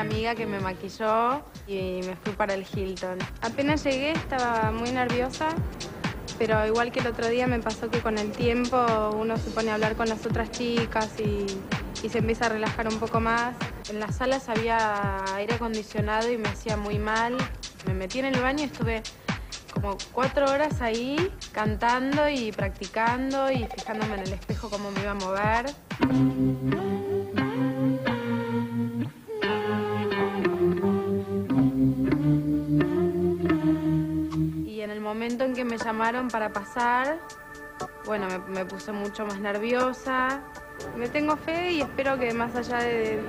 una amiga que me maquilló y me fui para el Hilton. Apenas llegué estaba muy nerviosa, pero igual que el otro día me pasó que con el tiempo uno se pone a hablar con las otras chicas y, y se empieza a relajar un poco más. En las salas había aire acondicionado y me hacía muy mal. Me metí en el baño y estuve como cuatro horas ahí cantando y practicando y fijándome en el espejo cómo me iba a mover. Que me llamaron para pasar, bueno, me, me puse mucho más nerviosa. Me tengo fe y espero que más allá de-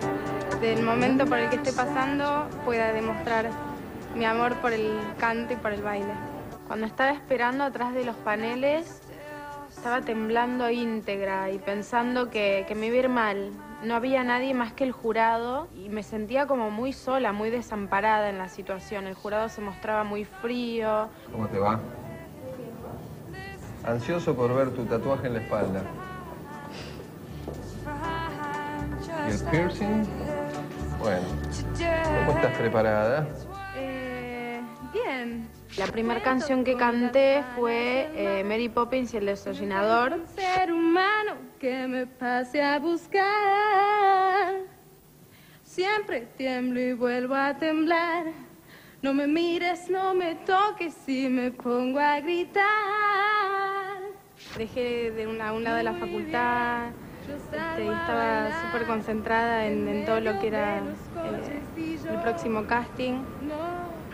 del momento por el que esté pasando pueda demostrar mi amor por el canto y por el baile. Cuando estaba esperando atrás de los paneles, estaba temblando íntegra y pensando que, que me iba a ir mal. No había nadie más que el jurado y me sentía como muy sola, muy desamparada en la situación. El jurado se mostraba muy frío. ¿Cómo te va? Ansioso por ver tu tatuaje en la espalda. ¿Y el piercing? Bueno, ¿cómo estás preparada? Eh, bien. La primera canción que canté fue eh, Mary Poppins y el desollinador. ser humano que me pase a buscar. Siempre tiemblo y vuelvo a temblar. No me mires, no me toques y me pongo a gritar. Dejé de una- a un lado de la facultad este, y estaba súper concentrada en, en todo lo que era eh, el próximo casting.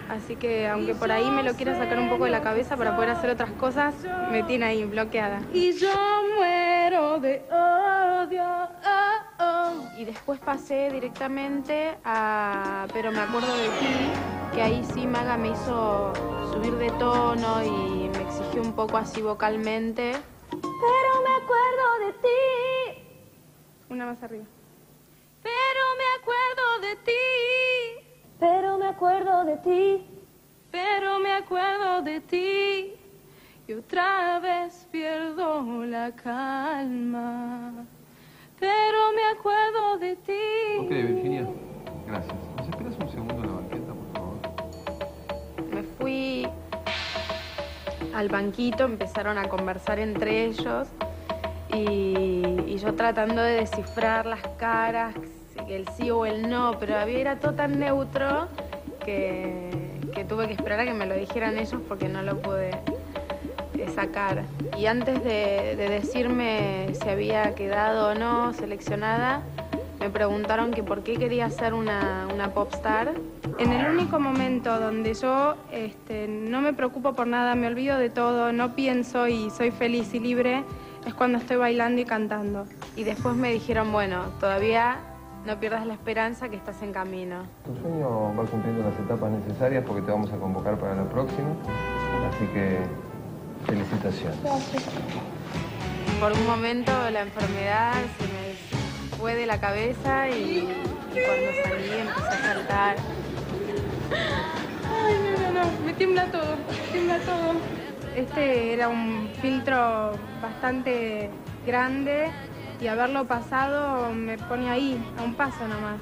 Así que aunque por ahí me lo quiera sacar un poco de la cabeza para poder hacer otras cosas, me tiene ahí bloqueada. Y yo muero de odio. oh, oh. Y después pasé directamente a Pero me acuerdo de ti, que ahí sí Maga me hizo subir de tono y me exigió un poco así vocalmente. Pero me acuerdo de ti. Una más arriba. Pero me acuerdo de ti. Pero me acuerdo de ti. Pero me acuerdo de ti. Y otra vez pierdo la calma. Pero me acuerdo de ti. Ok, Virginia. Al banquito, empezaron a conversar entre ellos y, yo tratando de descifrar las caras, el sí o el no, pero había, era todo tan neutro que, que tuve que esperar a que me lo dijeran ellos porque no lo pude eh, sacar. Y antes de decirme si había quedado o no seleccionada, me preguntaron que por qué quería ser una, una popstar. En el único momento donde yo este, no me preocupo por nada, me olvido de todo, no pienso y soy feliz y libre, es cuando estoy bailando y cantando. Y después me dijeron, bueno, todavía no pierdas la esperanza que estás en camino. Tu sueño va cumpliendo las etapas necesarias porque te vamos a convocar para la próxima. Así que, felicitaciones. Por un momento la enfermedad se me fue de la cabeza y, y cuando salí empecé a saltar. Ay, no, no, no. Me tiembla todo. Me tiembla todo. Este era un filtro bastante grande y haberlo pasado me pone ahí, a un paso nomás.